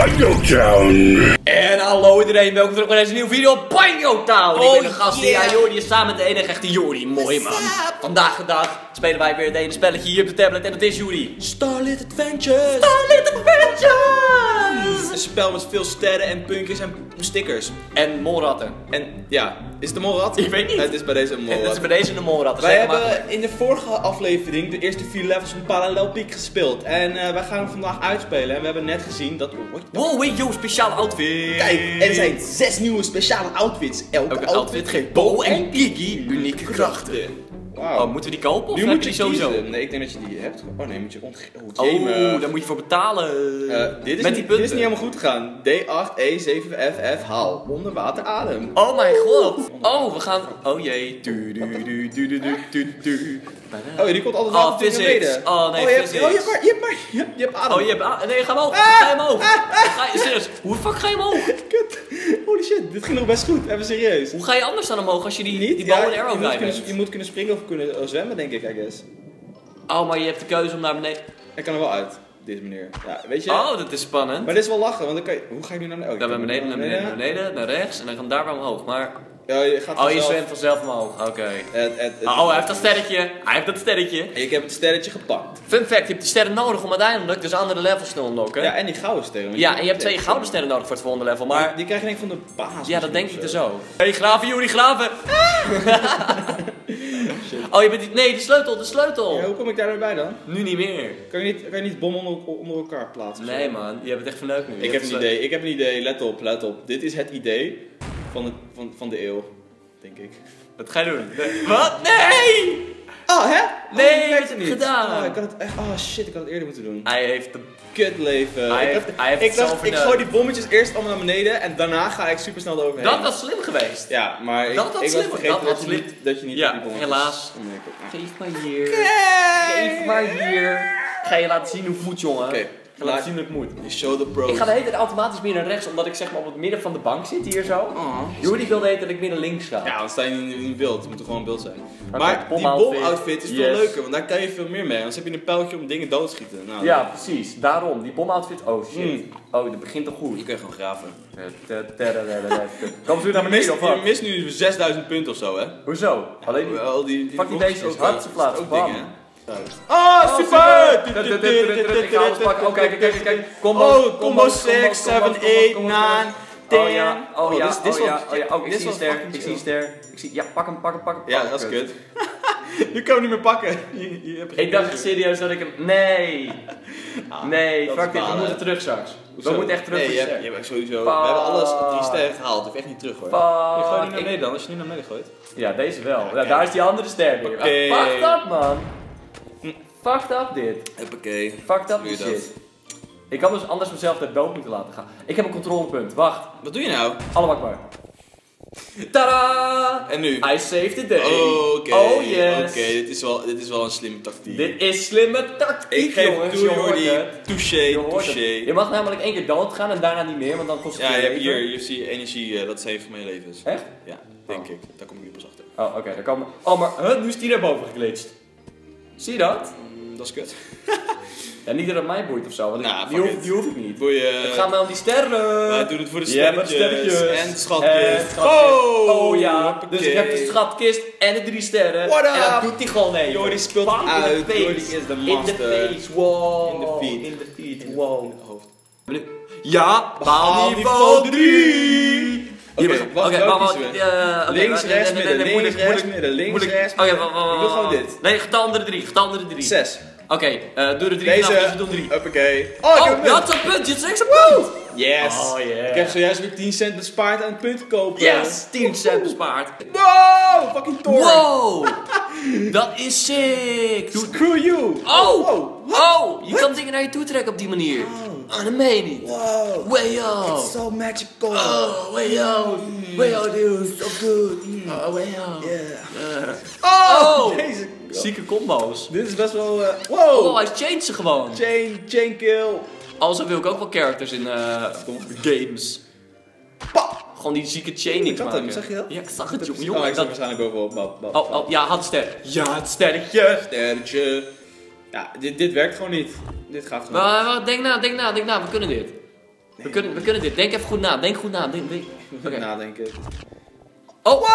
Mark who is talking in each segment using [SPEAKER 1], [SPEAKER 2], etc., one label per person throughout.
[SPEAKER 1] Banjo Town.
[SPEAKER 2] En hallo iedereen, welkom terug bij deze nieuwe video op Banjo Town.
[SPEAKER 3] Oh,
[SPEAKER 2] ik ben de gast
[SPEAKER 3] yeah.
[SPEAKER 2] ja Jordi is samen met de enige echte Jordi. Mooi man. Vandaag de dag spelen wij weer het ene spelletje hier op de tablet en dat is Jordi.
[SPEAKER 3] Starlit Adventures!
[SPEAKER 2] Starlit Adventures!
[SPEAKER 3] Een spel met veel sterren en puntjes en stickers.
[SPEAKER 2] En molratten.
[SPEAKER 3] En ja, is het een molrat?
[SPEAKER 2] Ik weet niet.
[SPEAKER 3] Het is bij deze een
[SPEAKER 2] En
[SPEAKER 3] molrat.
[SPEAKER 2] dat is bij deze de molratten.
[SPEAKER 3] Wij
[SPEAKER 2] zeg maar.
[SPEAKER 3] hebben in de vorige aflevering de eerste vier levels van Parallel Peak gespeeld. En eh, wij gaan hem vandaag uitspelen. En we hebben net gezien dat...
[SPEAKER 2] Wow, wait, yo, speciale outfit.
[SPEAKER 3] Kijk, er zijn zes nieuwe speciale outfits. Elke,
[SPEAKER 2] Elke outfit geeft Bo en Piggy unieke krachten.
[SPEAKER 3] Wauw.
[SPEAKER 2] Oh, moeten we die kopen of
[SPEAKER 3] nu
[SPEAKER 2] heb
[SPEAKER 3] moet
[SPEAKER 2] je die sowieso?
[SPEAKER 3] kiezen. Nee, ik denk dat je die hebt. Oh nee, moet je ont... Oh,
[SPEAKER 2] Oh, daar moet je voor betalen.
[SPEAKER 3] Eh, dit, is
[SPEAKER 2] Met
[SPEAKER 3] niet,
[SPEAKER 2] die
[SPEAKER 3] dit is
[SPEAKER 2] punten.
[SPEAKER 3] niet helemaal goed gegaan. D8, E7FF, haal. Onder water adem.
[SPEAKER 2] Oh mijn god. Oh, we gaan... Oh jee. Du, du, du, du, du, du, du, du.
[SPEAKER 3] Oh, die komt altijd
[SPEAKER 2] Oh, physics.
[SPEAKER 3] beneden.
[SPEAKER 2] Oh, nee,
[SPEAKER 3] je hebt, oh, je hebt maar, je hebt maar, je hebt, je hebt adem.
[SPEAKER 2] Oh, je hebt... ah, Nee, ga omhoog. Ga je omhoog. Ga je, serieus, hoe de fuck ga je omhoog?
[SPEAKER 3] Kut. Holy shit, dit ging nog best goed. Even serieus.
[SPEAKER 2] Hoe ga je anders dan omhoog als je die,
[SPEAKER 3] Niet?
[SPEAKER 2] die
[SPEAKER 3] Ja,
[SPEAKER 2] en arrow
[SPEAKER 3] je, moet
[SPEAKER 2] guy
[SPEAKER 3] kunnen,
[SPEAKER 2] bent?
[SPEAKER 3] je moet kunnen springen of kunnen eh, zwemmen, denk ik, I guess.
[SPEAKER 2] Oh, maar je hebt de keuze om naar beneden...
[SPEAKER 3] Ik kan er wel uit, op deze manier. Ja, weet je?
[SPEAKER 2] Oh, dat is spannend.
[SPEAKER 3] Maar dit is wel lachen, want dan kan je... Hoe ga je nu naar beneden? Oh,
[SPEAKER 2] Dan naar beneden, naar beneden, naar beneden, naar rechts en dan gaan daar weer omhoog. Maar...
[SPEAKER 3] Ja, je gaat
[SPEAKER 2] Oh, je zwemt vanzelf omhoog. Oké. Oh, hij heeft dat sterretje. Hij heeft dat sterretje.
[SPEAKER 3] Ik heb het sterretje gepakt.
[SPEAKER 2] Fun fact, je hebt die sterren nodig om uiteindelijk dus andere levels te unlocken.
[SPEAKER 3] Ja, en die gouden sterren.
[SPEAKER 2] Ja,
[SPEAKER 3] die-
[SPEAKER 2] en je hebt twee gouden sterren nodig voor het volgende level,
[SPEAKER 3] Maar
[SPEAKER 2] maar...
[SPEAKER 3] die krijg je denk ik van de baas.
[SPEAKER 2] Ja, dat denk ik dus zo. Hey, graven, jullie graven! oh, je bent die... Nee, de sleutel, de sleutel!
[SPEAKER 3] Ja, hoe kom ik daar nu bij dan?
[SPEAKER 2] Nu niet meer.
[SPEAKER 3] Kan je niet, kan je niet bommen onder, onder elkaar plaatsen?
[SPEAKER 2] Nee man, je hebt het echt verneukt nu. Je
[SPEAKER 3] Ik heb een
[SPEAKER 2] de
[SPEAKER 3] idee, ik heb een idee, let op, let op. Dit is het idee van, het, van, van de eeuw, denk ik.
[SPEAKER 2] Wat ga je doen? Nee. Wat? Nee!
[SPEAKER 3] Oh, hè?
[SPEAKER 2] Nee,
[SPEAKER 3] oh,
[SPEAKER 2] je
[SPEAKER 3] ik
[SPEAKER 2] hebt
[SPEAKER 3] het
[SPEAKER 2] het gedaan.
[SPEAKER 3] Oh, ik had het echt, oh shit, ik had het eerder moeten doen.
[SPEAKER 2] Hij heeft de...
[SPEAKER 3] Kut leven.
[SPEAKER 2] Hij
[SPEAKER 3] ik
[SPEAKER 2] heeft-
[SPEAKER 3] dacht,
[SPEAKER 2] hij heeft
[SPEAKER 3] ik, dacht, ik gooi die bommetjes eerst allemaal naar beneden en daarna ga ik super snel eroverheen.
[SPEAKER 2] Dat was slim geweest.
[SPEAKER 3] Ja, maar ik,
[SPEAKER 2] Dat was
[SPEAKER 3] ik was
[SPEAKER 2] slim,
[SPEAKER 3] vergeten
[SPEAKER 2] dat
[SPEAKER 3] dat,
[SPEAKER 2] was
[SPEAKER 3] je
[SPEAKER 2] slim.
[SPEAKER 3] niet, dat je niet
[SPEAKER 2] Ja,
[SPEAKER 3] die bommetjes...
[SPEAKER 2] helaas.
[SPEAKER 3] Oh, nee,
[SPEAKER 2] Geef maar hier. Geef maar hier. Ga je laten zien hoe moet, jongen.
[SPEAKER 3] Laat-
[SPEAKER 2] zien hoe het moet.
[SPEAKER 3] You show the pros.
[SPEAKER 2] Ik ga de hele tijd automatisch meer naar rechts, omdat ik zeg maar op het midden van de bank zit, hier zo.
[SPEAKER 3] Oh.
[SPEAKER 2] Jordi wil de hele tijd dat ik midden links ga.
[SPEAKER 3] Ja, dan sta je niet in beeld. Het moet er gewoon in beeld zijn. Maar die
[SPEAKER 2] bomoutfit.
[SPEAKER 3] is veel leuker, want daar kan je veel meer mee. Anders heb je een pijltje om dingen dood te schieten. Nou,
[SPEAKER 2] Ja, precies. Daarom. Die bomoutfit. Oh shit.
[SPEAKER 3] Hmm.
[SPEAKER 2] Oh, dat begint toch goed.
[SPEAKER 3] Je kan gewoon graven.
[SPEAKER 2] Kom ze naar beneden of
[SPEAKER 3] je mist nu 6000 punten of zo, hè?
[SPEAKER 2] Hoezo? Alleen die...
[SPEAKER 3] Al die, die
[SPEAKER 2] Fuck die
[SPEAKER 3] blokjes
[SPEAKER 2] beestjes,
[SPEAKER 3] ook, dingen, hè? Oh, super!
[SPEAKER 2] Ik ga alles pakken. Oh, kijk, kijk, kijk. Combo.
[SPEAKER 3] Oh, combo 6, 7, 8, 9, 10.
[SPEAKER 2] Oh ja, oh ja,
[SPEAKER 3] dit is- dit is
[SPEAKER 2] oh ja, oh ja. Oh, ik
[SPEAKER 3] dit is
[SPEAKER 2] zie een ster, ik zie een ster. Ik zie, ja, pak hem, pak hem, pak hem.
[SPEAKER 3] Ja, dat is kut. Nu kan je hem niet meer pakken. Je, je hebt
[SPEAKER 2] Ik dacht serieus dat ik hem... Nee. Nee,
[SPEAKER 3] dat is
[SPEAKER 2] fuck dit, we moeten terug straks. We moeten echt terug
[SPEAKER 3] Nee, je hebt,
[SPEAKER 2] ster.
[SPEAKER 3] je sowieso. We hebben alles op drie sterren gehaald. Het hoeft echt niet terug hoor. Je gooit nu naar
[SPEAKER 2] Ik-
[SPEAKER 3] beneden dan, als je nu naar beneden gooit.
[SPEAKER 2] Ja, deze wel. Ja, daar is die andere ster weer.
[SPEAKER 3] Oké.
[SPEAKER 2] Ah, up, man. Fucked up dit.
[SPEAKER 3] Hoppakee.
[SPEAKER 2] Fucked up die shit. Ik had dus anders mezelf ter dood moeten laten gaan. Ik heb een controlepunt. Wacht.
[SPEAKER 3] Wat doe je nou?
[SPEAKER 2] Allemaal maar. Tada!
[SPEAKER 3] En nu?
[SPEAKER 2] I saved the day.
[SPEAKER 3] Oh, Oké,
[SPEAKER 2] Oh yes.
[SPEAKER 3] oké, dit, is wel, dit is wel een slimme tactiek.
[SPEAKER 2] Dit is slimme tactiek,
[SPEAKER 3] ik geef
[SPEAKER 2] jongens.
[SPEAKER 3] toe, Jordi. Touché, touché.
[SPEAKER 2] Je mag namelijk één keer doodgaan en daarna niet meer, want dan kost het
[SPEAKER 3] Ja, je
[SPEAKER 2] je
[SPEAKER 3] hebt
[SPEAKER 2] leven.
[SPEAKER 3] hier, je energie, eh, dat is een van mijn levens.
[SPEAKER 2] Echt?
[SPEAKER 3] Ja, denk ik. Daar kom ik nu pas achter.
[SPEAKER 2] Oh, oké, daar kan... Oh, maar huh, nu is die naar boven geglitst. Zie je dat?
[SPEAKER 3] Dat is kut.
[SPEAKER 2] Ja, niet dat het mij boeit of zo, want ik-
[SPEAKER 3] Nou,
[SPEAKER 2] die, hoef, die hoef ik niet.
[SPEAKER 3] Boeien.
[SPEAKER 2] Het gaat mij om die sterren.
[SPEAKER 3] Wij doen het voor de
[SPEAKER 2] Ja, maar de
[SPEAKER 3] sterretjes.
[SPEAKER 2] sterretjes.
[SPEAKER 3] En de schatkist.
[SPEAKER 2] De.
[SPEAKER 3] Oh,
[SPEAKER 2] Oh ja,
[SPEAKER 3] hoppakee.
[SPEAKER 2] dus ik heb de schatkist en de drie sterren.
[SPEAKER 3] What
[SPEAKER 2] En dat doet hij gewoon even.
[SPEAKER 3] Jordi speelt
[SPEAKER 2] Bam, in
[SPEAKER 3] uit.
[SPEAKER 2] face.
[SPEAKER 3] Jordi is de
[SPEAKER 2] In the
[SPEAKER 3] master.
[SPEAKER 2] face, wow.
[SPEAKER 3] In de feet.
[SPEAKER 2] In the feet,
[SPEAKER 3] In de
[SPEAKER 2] wow.
[SPEAKER 3] hoofd.
[SPEAKER 2] Ja,
[SPEAKER 3] Behaalniveau 3. Wat
[SPEAKER 2] eh, oké,
[SPEAKER 3] Links, rechts, midden, links, rechts, midden, links, rechts,
[SPEAKER 2] Oké,
[SPEAKER 3] midden.
[SPEAKER 2] wacht, wacht,
[SPEAKER 3] Ik doe gewoon dit.
[SPEAKER 2] Nee, getal onder de drie, getal onder de drie.
[SPEAKER 3] Zes.
[SPEAKER 2] Oké, eh, doe de drie
[SPEAKER 3] Deze.
[SPEAKER 2] vanaf, dus we doen drie.
[SPEAKER 3] Hoppakee. Oh, ik
[SPEAKER 2] Oh,
[SPEAKER 3] heb
[SPEAKER 2] je had zo'n punt, je had zo'n extra punt.
[SPEAKER 3] Yes.
[SPEAKER 2] Oh, yeah.
[SPEAKER 3] Ik heb zojuist weer 10 cent bespaard aan punten kopen.
[SPEAKER 2] Yes, 10 cent bespaard.
[SPEAKER 3] Wow, fucking Thor.
[SPEAKER 2] Wow, dat is sick. Doe-
[SPEAKER 3] Screw you.
[SPEAKER 2] Oh,
[SPEAKER 3] Wow.
[SPEAKER 2] oh, je kan dingen naar je toe trekken op die manier. Oh, niet.
[SPEAKER 3] Wow.
[SPEAKER 2] Way out.
[SPEAKER 3] So magical.
[SPEAKER 2] Oh, way out. Way out, dude. So good. Oh, way out.
[SPEAKER 3] Yeah.
[SPEAKER 2] Oh,
[SPEAKER 3] Oh, deze.
[SPEAKER 2] zieke combo's.
[SPEAKER 3] Dit is best wel. eh,
[SPEAKER 2] Oh,
[SPEAKER 3] wow.
[SPEAKER 2] hij changed ze gewoon.
[SPEAKER 3] Chain, chain kill.
[SPEAKER 2] Also wil ik ook wel characters in eh, games.
[SPEAKER 3] Pa.
[SPEAKER 2] Gewoon die zieke chaining
[SPEAKER 3] Ik had hem,
[SPEAKER 2] maken.
[SPEAKER 3] zag je dat?
[SPEAKER 2] Ja, ik zag het, jongen.
[SPEAKER 3] Oh,
[SPEAKER 2] jongen
[SPEAKER 3] ik
[SPEAKER 2] dat...
[SPEAKER 3] waarschijnlijk bovenop.
[SPEAKER 2] Oh, oh, ja, had ster. Ja, het sterretje.
[SPEAKER 3] Sterretje. Ja, dit, dit werkt gewoon niet. Dit gaat gewoon
[SPEAKER 2] Maar, maar, denk na, denk na, denk na. We kunnen dit. We kunnen, we kunnen dit. Denk even goed na. Denk goed na. Denk, denk.
[SPEAKER 3] Oké.
[SPEAKER 2] Oké.
[SPEAKER 3] Nadenken.
[SPEAKER 2] Oh!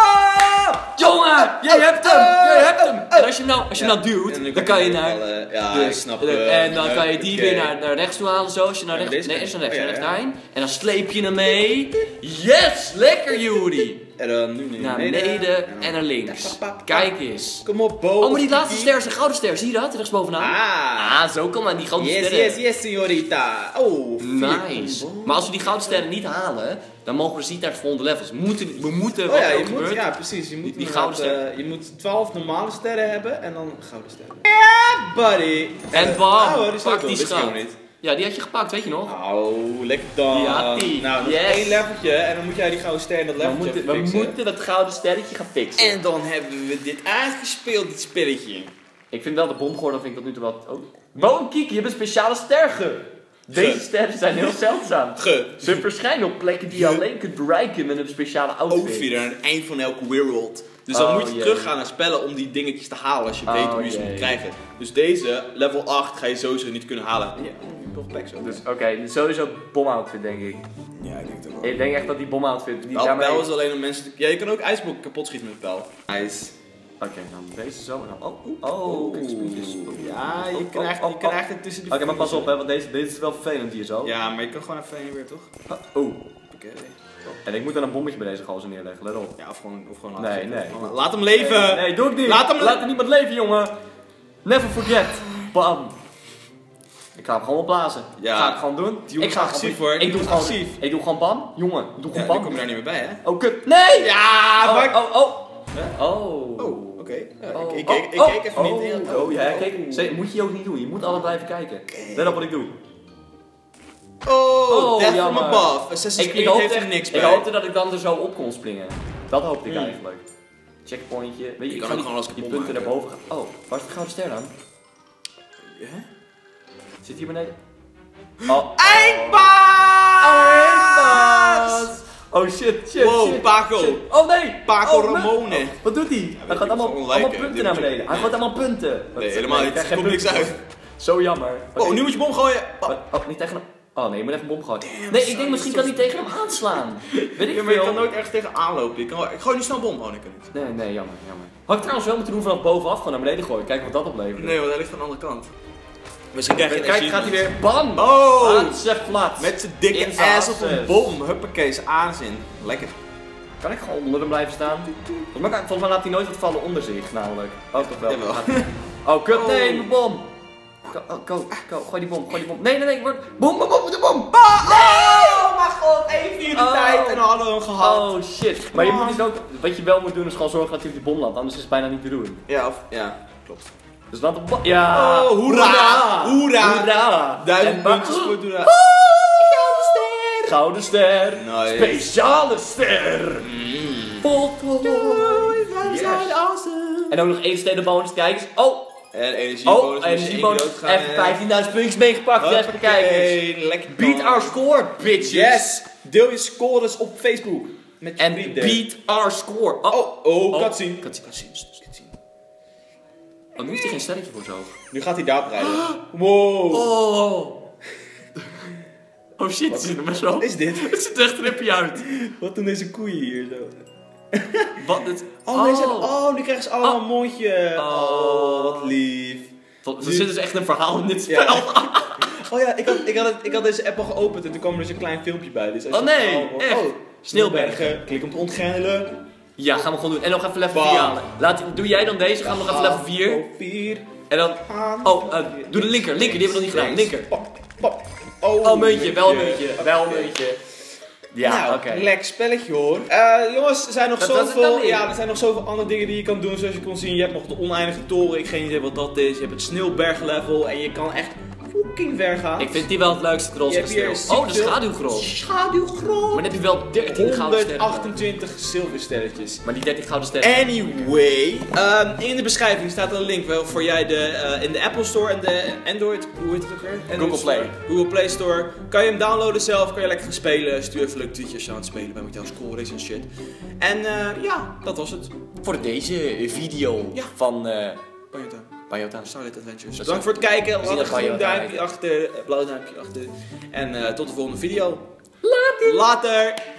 [SPEAKER 2] Jongen! Jij hebt hem! Jij hebt hem! En als je hem nou, als je hem nou duwt, dan
[SPEAKER 3] kan
[SPEAKER 2] je naar...
[SPEAKER 3] Ja, ik snap het.
[SPEAKER 2] En dan kan je die
[SPEAKER 3] Oké.
[SPEAKER 2] weer naar, naar rechts toe halen, zo. Als je naar
[SPEAKER 3] Ja,
[SPEAKER 2] rechts...
[SPEAKER 3] deze
[SPEAKER 2] Nee,
[SPEAKER 3] kant.
[SPEAKER 2] eerst naar rechts.
[SPEAKER 3] Oh,
[SPEAKER 2] naar rechts
[SPEAKER 3] ja.
[SPEAKER 2] daarheen. En dan sleep je hem mee. Yes! Lekker, Juri!
[SPEAKER 3] En dan nu
[SPEAKER 2] Naar
[SPEAKER 3] beneden.
[SPEAKER 2] beneden en naar links. Kijk eens.
[SPEAKER 3] Kom op, Bo.
[SPEAKER 2] Oh, maar die laatste ster is een gouden ster. Zie je dat? Rechtsbovenaan.
[SPEAKER 3] Ah.
[SPEAKER 2] Ah, zo kom aan die gouden
[SPEAKER 3] Yes,
[SPEAKER 2] sterren.
[SPEAKER 3] yes, yes, signorita. Oh.
[SPEAKER 2] Nice. Maar als we die gouden sterren niet halen, dan mogen we dus niet naar het volgende levels. We moeten, we moeten
[SPEAKER 3] Oh
[SPEAKER 2] wat
[SPEAKER 3] ja,
[SPEAKER 2] er ook
[SPEAKER 3] moet,
[SPEAKER 2] gebeurt.
[SPEAKER 3] ja, precies. Je moet,
[SPEAKER 2] Die- gouden
[SPEAKER 3] eh, je moet 12 normale sterren hebben en dan gouden sterren. Yeah, buddy.
[SPEAKER 2] En
[SPEAKER 3] Eh,
[SPEAKER 2] bam,
[SPEAKER 3] oh, die
[SPEAKER 2] pak die
[SPEAKER 3] niet.
[SPEAKER 2] Ja, die had je gepakt, weet je nog?
[SPEAKER 3] Oh, lekker dan.
[SPEAKER 2] Die.
[SPEAKER 3] Nou, nog
[SPEAKER 2] Yes.
[SPEAKER 3] één leveltje en dan moet jij die gouden ster in dat
[SPEAKER 2] We
[SPEAKER 3] leveltje
[SPEAKER 2] moeten,
[SPEAKER 3] even
[SPEAKER 2] we moeten dat gouden sterretje gaan fixen.
[SPEAKER 3] En dan hebben we dit uitgespeeld, dit spelletje.
[SPEAKER 2] Ik vind wel de bomgordel vind ik tot nu toe wat... Oh. Wow, Kiki, je hebt een speciale ster ge. Deze
[SPEAKER 3] Ge.
[SPEAKER 2] sterren zijn heel zeldzaam.
[SPEAKER 3] Ge.
[SPEAKER 2] Ze verschijnen op plekken die je alleen kunt bereiken met een speciale outfit.
[SPEAKER 3] weer aan het eind van elke wereld. Dus dan
[SPEAKER 2] Oh,
[SPEAKER 3] moet je
[SPEAKER 2] jee.
[SPEAKER 3] teruggaan naar spellen om die dingetjes te halen als je weet
[SPEAKER 2] Oh,
[SPEAKER 3] hoe je ze moet krijgen. Dus deze, level 8, ga je sowieso niet kunnen halen. Toch.
[SPEAKER 2] Dus oké, sowieso bomoutfit denk ik.
[SPEAKER 3] ja, ik denk het
[SPEAKER 2] Ik denk echt dat die bomoutfit... Die
[SPEAKER 3] Wel,
[SPEAKER 2] daarmee...
[SPEAKER 3] pijl is alleen om mensen te... Ja, je kan ook ijsblokken kapot schieten met pijl. Nice.
[SPEAKER 2] Oké, dan deze zo en dan... Oh, oh, oh, kijk, spoedjes.
[SPEAKER 3] Ja, je
[SPEAKER 2] Oh,
[SPEAKER 3] krijgt,
[SPEAKER 2] oh,
[SPEAKER 3] je
[SPEAKER 2] oh,
[SPEAKER 3] krijgt het tussen die
[SPEAKER 2] Oké, maar pas op, hè, want deze, deze is wel vervelend hier zo.
[SPEAKER 3] Ja, maar je kan gewoon even heen en weer, toch?
[SPEAKER 2] Oh.
[SPEAKER 3] Oké.
[SPEAKER 2] En ik moet dan een bommetje bij deze gozer neerleggen, let op.
[SPEAKER 3] Ja, of gewoon, of gewoon laten
[SPEAKER 2] Nee,
[SPEAKER 3] zitten.
[SPEAKER 2] nee.
[SPEAKER 3] Gewoon- Laat hem leven!
[SPEAKER 2] Nee, nee, doe ik niet.
[SPEAKER 3] Laat hem le-
[SPEAKER 2] Laat er niemand leven, jongen. Never forget. Bam. Ik ga hem gewoon opblazen.
[SPEAKER 3] Ja.
[SPEAKER 2] Ga ik gewoon doen.
[SPEAKER 3] Die
[SPEAKER 2] ik ga gewoon,
[SPEAKER 3] hoor.
[SPEAKER 2] Ik doe gewoon,
[SPEAKER 3] agressief.
[SPEAKER 2] ik doe gewoon bam. Jongen, ik doe
[SPEAKER 3] Ja,
[SPEAKER 2] gewoon bam.
[SPEAKER 3] kom je daar niet meer bij, hè?
[SPEAKER 2] Oh, kut. Nee!
[SPEAKER 3] Ja,
[SPEAKER 2] Oh,
[SPEAKER 3] maar...
[SPEAKER 2] oh, oh. Oh.
[SPEAKER 3] Oh, oké. Ja, ik, ik,
[SPEAKER 2] oh,
[SPEAKER 3] keek- ik
[SPEAKER 2] oh,
[SPEAKER 3] keek even
[SPEAKER 2] oh,
[SPEAKER 3] niet in.
[SPEAKER 2] Oh, ja, kijk. Moet je ook niet doen. Je moet altijd blijven kijken. Let op wat ik doe.
[SPEAKER 3] Oh,
[SPEAKER 2] Oh,
[SPEAKER 3] Death from. Above. Assassin's
[SPEAKER 2] Ik, ik,
[SPEAKER 3] Creed heeft er niks
[SPEAKER 2] ik
[SPEAKER 3] bij.
[SPEAKER 2] hoopte dat ik dan er zo op kon springen. Dat hoopte ik
[SPEAKER 3] Hmm.
[SPEAKER 2] eigenlijk. Checkpointje. Weet je,
[SPEAKER 3] Je
[SPEAKER 2] ik
[SPEAKER 3] kan ook gewoon als kapot
[SPEAKER 2] punten naar boven gaan. Oh, waar is de gouden ster dan?
[SPEAKER 3] Hè?
[SPEAKER 2] Zit hier beneden? Oh.
[SPEAKER 3] Eindbaas!
[SPEAKER 2] Oh shit, shit,
[SPEAKER 3] Wow,
[SPEAKER 2] shit.
[SPEAKER 3] Paco.
[SPEAKER 2] shit. Oh nee!
[SPEAKER 3] Paco
[SPEAKER 2] oh.
[SPEAKER 3] Ramone.
[SPEAKER 2] Oh, wat doet hij? Hij gaat allemaal,
[SPEAKER 3] gewoon
[SPEAKER 2] punten naar beneden. Hij gooit allemaal punten. Wat-
[SPEAKER 3] Nee, helemaal
[SPEAKER 2] ik
[SPEAKER 3] niet. Er komt niks uit.
[SPEAKER 2] Zo jammer.
[SPEAKER 3] Oh, nu moet je bom gooien.
[SPEAKER 2] Wat? Oh, niet tegen hem. Oh nee, je moet even bom gooien. nee, ik denk misschien kan hij tegen hem aanslaan. Weet ik
[SPEAKER 3] Ja, maar je kan nooit ergens tegen aanlopen. Je kan Ik gooi nu snel bom. Oh, nee, kan niet.
[SPEAKER 2] Nee, nee, jammer, jammer. Had ik trouwens wel moeten doen vanaf bovenaf, gewoon naar beneden gooien. Kijken wat dat oplevert.
[SPEAKER 3] Nee, want hij ligt aan de andere kant. Misschien krijg je
[SPEAKER 2] Kijk, gaat hij weer. Bam!
[SPEAKER 3] Oh!
[SPEAKER 2] Aan zijn flat.
[SPEAKER 3] Met zijn dikke
[SPEAKER 2] In zijn
[SPEAKER 3] ass op een bom. Huppakee, zijn aanzin. Lekker.
[SPEAKER 2] Kan ik gewoon onder hem blijven staan? Volgens mij, kan- volgens mij laat hij nooit wat vallen onder zich, namelijk. Oh, toch wel.
[SPEAKER 3] Jawel.
[SPEAKER 2] Oh, kut,
[SPEAKER 3] Oh.
[SPEAKER 2] nee, mijn bom. Go, oh, go, go, gooi die bom, gooi die bom. Nee, nee, nee, word. Bom, bom, bom, de bom.
[SPEAKER 3] Oh mijn god, één vierde
[SPEAKER 2] Oh.
[SPEAKER 3] tijd en dan hadden we hem gehad.
[SPEAKER 2] Oh shit. Maar je moet dus ook, wat je wel moet doen is gewoon zorgen dat hij op die bom landt, anders is het bijna niet te doen.
[SPEAKER 3] Ja, of, ja, klopt.
[SPEAKER 2] Dus laat. Ja!
[SPEAKER 3] Oh, hoera! Hoera!
[SPEAKER 2] Hoera!
[SPEAKER 3] Duizend puntjes voor Doera.
[SPEAKER 2] Gouden ster!
[SPEAKER 3] Nice.
[SPEAKER 2] Speciale ster! Voltooid!
[SPEAKER 3] Yes.
[SPEAKER 2] Yes. En ook nog één steden bonus, kijk eens. Oh!
[SPEAKER 3] En energiebonus.
[SPEAKER 2] Oh, energiebonus. Even 15.000 puntjes meegepakt, yes, de kijkers.
[SPEAKER 3] Lekker.
[SPEAKER 2] Beat our score, bitches!
[SPEAKER 3] Yes! Deel je scores op Facebook. Met je
[SPEAKER 2] En beat our score. Oh,
[SPEAKER 3] Oh, oh,
[SPEAKER 2] Oh.
[SPEAKER 3] cutscene.
[SPEAKER 2] Cutscene, cutscene, cutscene. Oh, nu heeft hij geen sterretje voor zo.
[SPEAKER 3] Nu gaat hij daar rijden. Wow.
[SPEAKER 2] Oh! Oh shit, ziet er maar zo.
[SPEAKER 3] Wat is dit?
[SPEAKER 2] Het ziet echt rippie uit.
[SPEAKER 3] Wat doen deze koeien hier zo?
[SPEAKER 2] Wat? Het...
[SPEAKER 3] Oh, deze hebben- oh nu krijgen ze allemaal
[SPEAKER 2] Oh.
[SPEAKER 3] een mondje.
[SPEAKER 2] Oh.
[SPEAKER 3] Oh, wat lief.
[SPEAKER 2] Er zit dus echt een verhaal in dit
[SPEAKER 3] Ja.
[SPEAKER 2] spel.
[SPEAKER 3] Oh ja, ik had, ik, had het, ik had deze app al geopend en toen kwam er dus een klein filmpje bij. Dus
[SPEAKER 2] Oh nee,
[SPEAKER 3] oh,
[SPEAKER 2] echt?
[SPEAKER 3] Oh,
[SPEAKER 2] Sneeuwbergen.
[SPEAKER 3] Klik om te ontgrendelen.
[SPEAKER 2] Ja, gaan we gewoon doen. En nog even level
[SPEAKER 3] Bam.
[SPEAKER 2] 4 halen. Laat, doe jij dan deze, gaan we nog even level 4.
[SPEAKER 3] Oh, 4.
[SPEAKER 2] En dan... Oh, eh, doe de linker. Linker, die hebben we nog niet gedaan. Linker.
[SPEAKER 3] Oh,
[SPEAKER 2] Oh, muntje. Wel een muntje. Wel een muntje. Ja,
[SPEAKER 3] nou,
[SPEAKER 2] oké.
[SPEAKER 3] lekker spelletje hoor. Eh, jongens, er zijn nog
[SPEAKER 2] Dat
[SPEAKER 3] zoveel, ja, er zijn nog zoveel andere dingen die je kan doen. Zoals je kon zien, je hebt nog de oneindige toren. Ik geen idee wat dat is. Je hebt het sneeuwberglevel en je kan echt fucking ver.
[SPEAKER 2] Ik vind die wel het leukste kasteel. Oh, de schaduwgros.
[SPEAKER 3] Schaduwgrond.
[SPEAKER 2] Maar dan heb je wel 13 gouden sterren.
[SPEAKER 3] 128 zilversterretjes.
[SPEAKER 2] Maar die 13 gouden sterren.
[SPEAKER 3] Anyway, ehm, in de beschrijving staat een link wel voor jij de, eh, in de Apple Store en de Android, hoe heet het ook weer? Android
[SPEAKER 2] Google
[SPEAKER 3] Store.
[SPEAKER 2] Play.
[SPEAKER 3] Google Play Store. Kan je hem downloaden zelf, kan je lekker gaan spelen. Stuur even leuk tweetje als je aan het spelen met jouw score en shit. En eh, ja, dat was het.
[SPEAKER 2] Voor deze video
[SPEAKER 3] Ja.
[SPEAKER 2] van...
[SPEAKER 3] Bayonetta.
[SPEAKER 2] Bayota.
[SPEAKER 3] Starlight Adventures. Bedankt voor het kijken. Laat een groen duimpje achter, blauw duimpje achter. En eh, tot de volgende video. Later. Later.